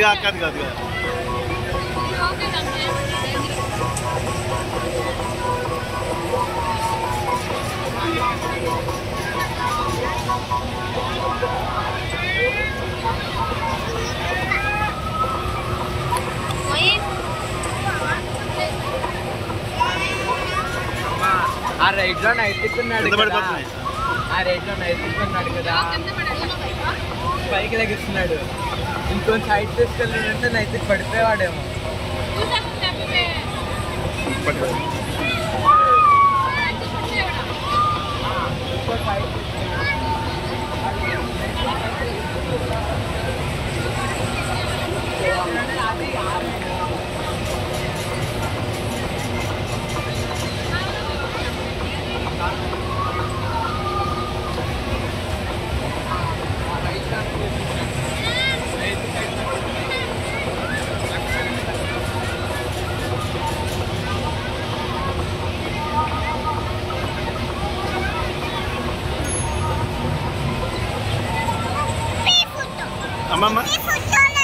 అది కాదు అది కాదు కాదు ఆ రైట్ లో నైతికున్నాడు కింద కదా పడిపోతున్నాయి ఆ రైట్ లో నైతికున్నాడు కదా పైకి లెగిస్తున్నాడు. ఇంకొంచెం హైట్ తీసుకెళ్ళాడంటే నైతిక్ పడిపోయేవాడేమో. 妈妈，跑掉了。